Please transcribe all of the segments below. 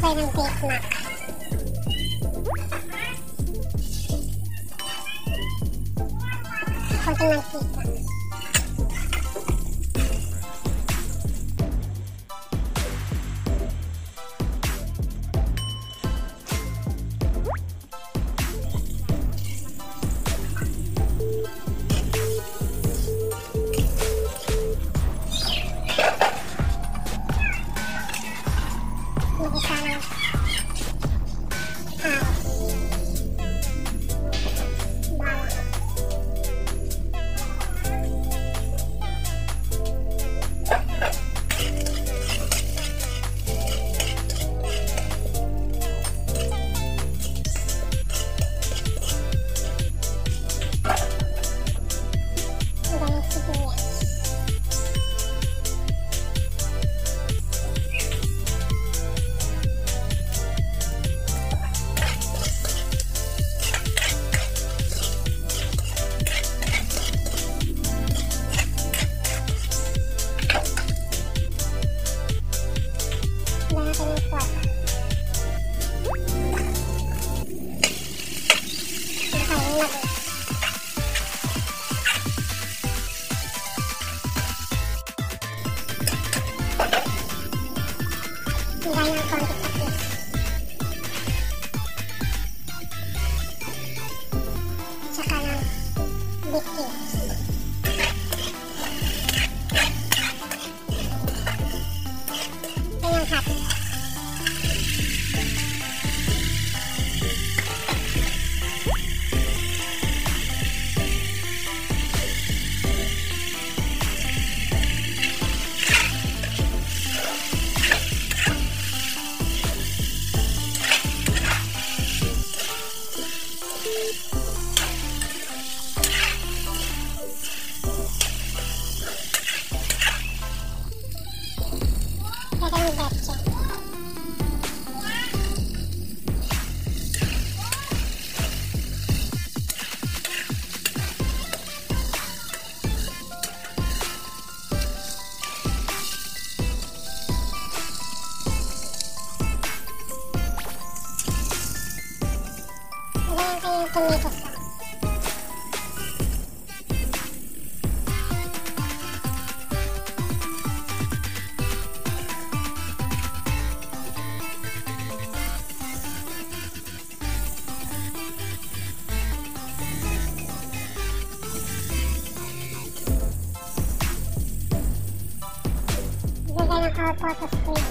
Play ng Big Mac. Konting mantika. Wala natin 当に取ったここのハーパーとスクーン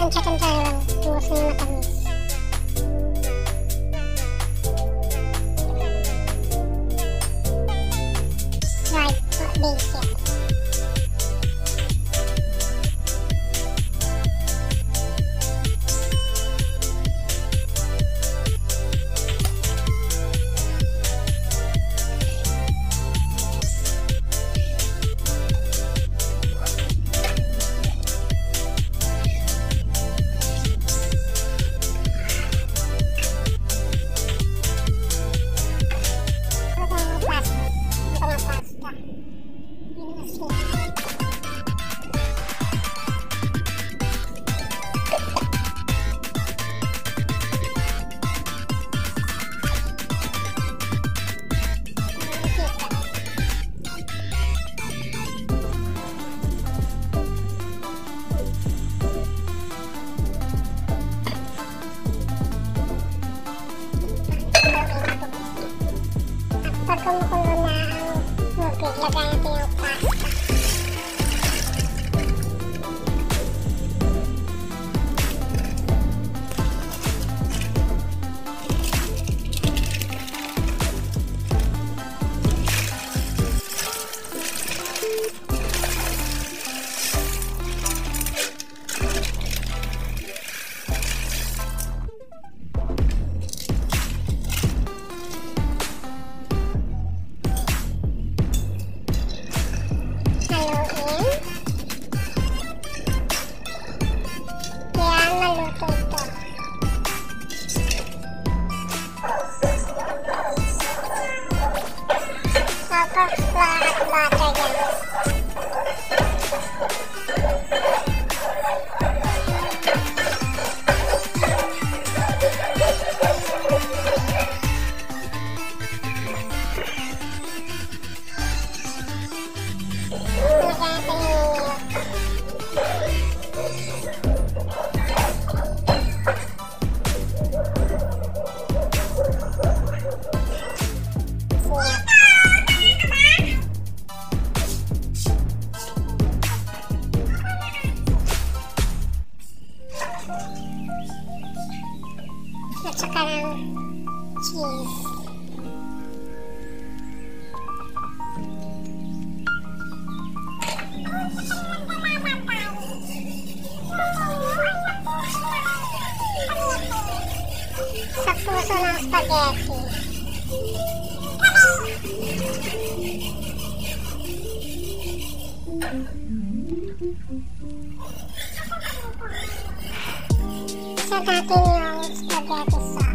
and Pencet-pencet lang Tuwas na yung mata mo cheese. Sa puso ng spaghetti. Natin yung spaghetti.